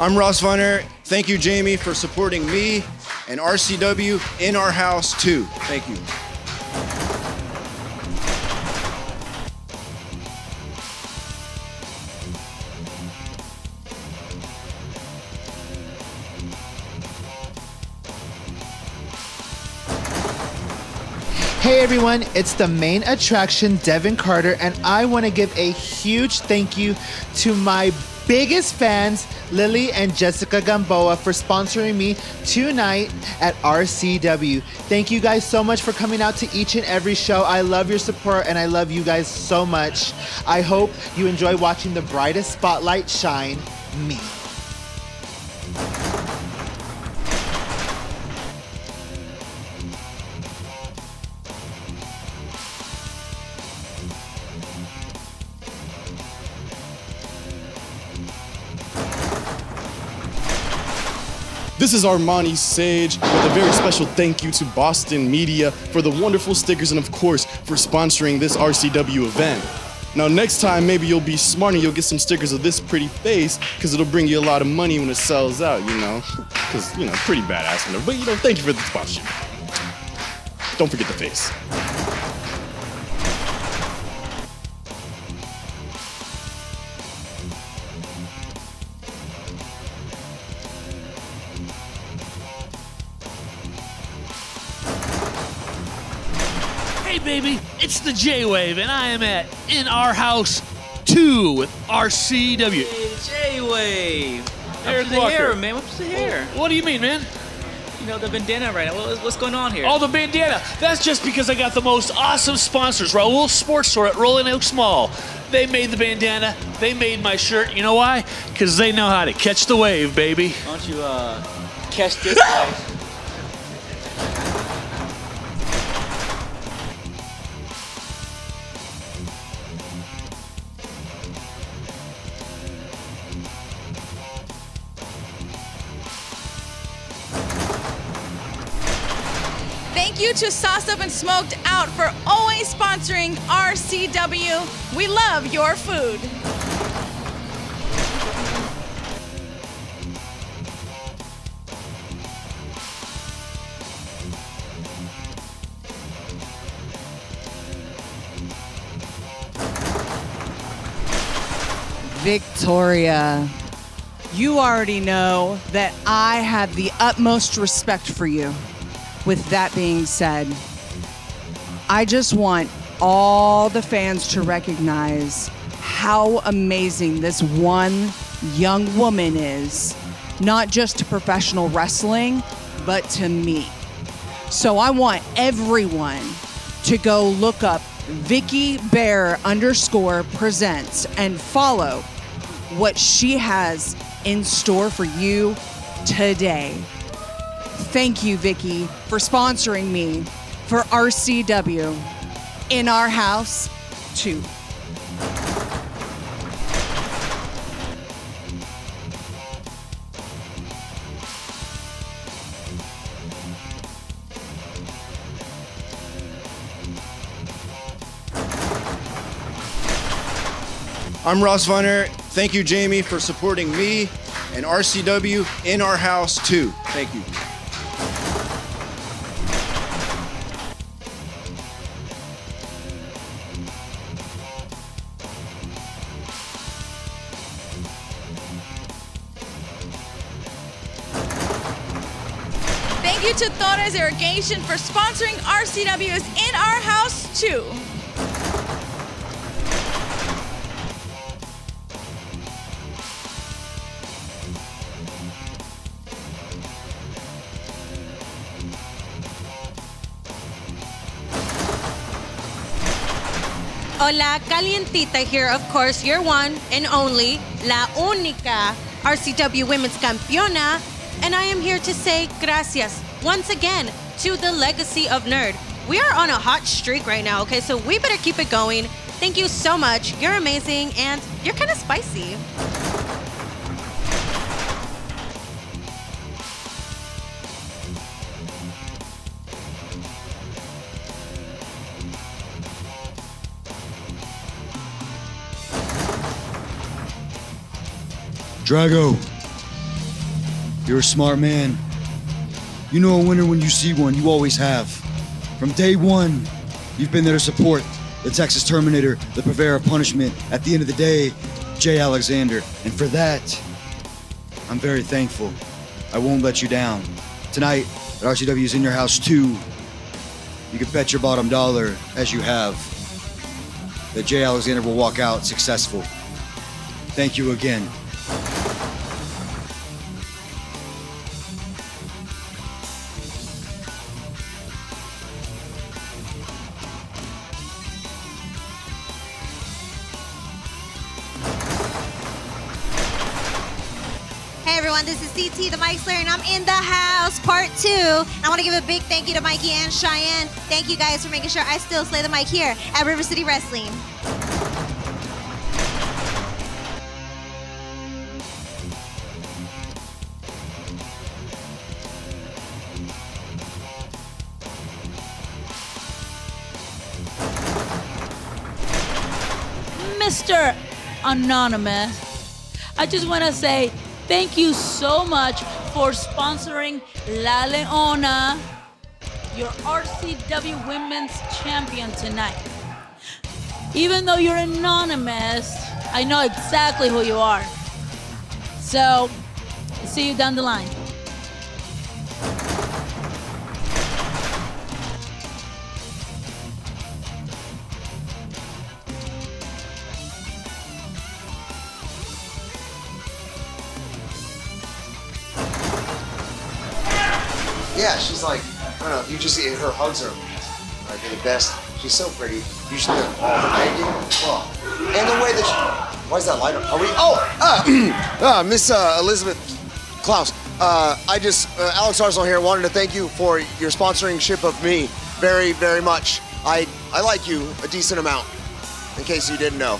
I'm Ross Von Erich. Thank you, Jami, for supporting me and RCW in our house too. Thank you. Hey everyone, it's the main attraction, Devin Carter, and I want to give a huge thank you to my biggest fans, Lilly and Jessica Gamboa, for sponsoring me tonight at RCW. Thank you guys so much for coming out to each and every show. I love your support and I love you guys so much. I hope you enjoy watching the brightest spotlight shine me. This is Armani Sage with a very special thank you to Boston Media for the wonderful stickers and, of course, for sponsoring this RCW event. Now, next time, maybe you'll be smart and you'll get some stickers of this pretty face because it'll bring you a lot of money when it sells out, you know? Because, you know, pretty badass. But, you know, thank you for the sponsorship. Don't forget the face. Hey, baby, it's the J Wave, and I am at In Our House 2 with RCW. J Wave. What's the Walker. hair, man? What's the hair? What do you mean, man? You know the bandana right now. What- What's going on here? Oh, the bandana. That's just because I got the most awesome sponsors. Raul Sports Store at Rolling Oaks Mall. They made the bandana. They made my shirt. You know why? Because they know how to catch the wave, baby. Why don't you uh, catch this? Thank you to Sauced Up and Smoked Out for always sponsoring RCW. We love your food. Victoria, you already know that I have the utmost respect for you. With that being said, I just want all the fans to recognize how amazing this one young woman is, not just to professional wrestling, but to me. So I want everyone to go look up Vicky Bear underscore presents and follow what she has in store for you today. Thank you, Vicky, for sponsoring me for RCW in our house too. I'm Ross Von Erich. Thank you, Jami, for supporting me and RCW in our house too. Thank you. You to Torres Irrigation for sponsoring RCW's in our house too. Hola, Kalientita here, of course, your one and only, La Única RCW Women's Campeona. And I am here to say gracias once again to the legacy of Nerd. We are on a hot streak right now, okay? So we better keep it going. Thank you so much. You're amazing and you're kind of spicy. Drago, You're a smart man. You know a winner when you see one, you always have. From day one, you've been there to support the Texas Terminator, the purveyor of punishment. At the end of the day, Jay Alexander. And for that, I'm very thankful. I won't let you down. Tonight, at RCW is in your house too. You can bet your bottom dollar, as you have, that Jay Alexander will walk out successful. Thank you again. Everyone, this is CT, the Mike Slayer, and I'm in the house, part two. And I want to give a big thank you to Mikey and Cheyanne. Thank you guys for making sure I still slay the mic here at River City Wrestling. Mr. Anonymous, I just want to say thank you so much for sponsoring La Leona, your RCW Women's Champion tonight. Even though you're anonymous, I know exactly who you are. So, see you down the line. Yeah, she's like, I don't know, you just, her hugs are like the best. She's so pretty. You should live all the way. And the way that she, why is that light? Are we, oh, uh, uh, Miss uh, Elizabeth Clouse, uh, I just, uh, Alex Arsenal here, wanted to thank you for your sponsoring ship of me very, very much. I, I like you a decent amount, in case you didn't know.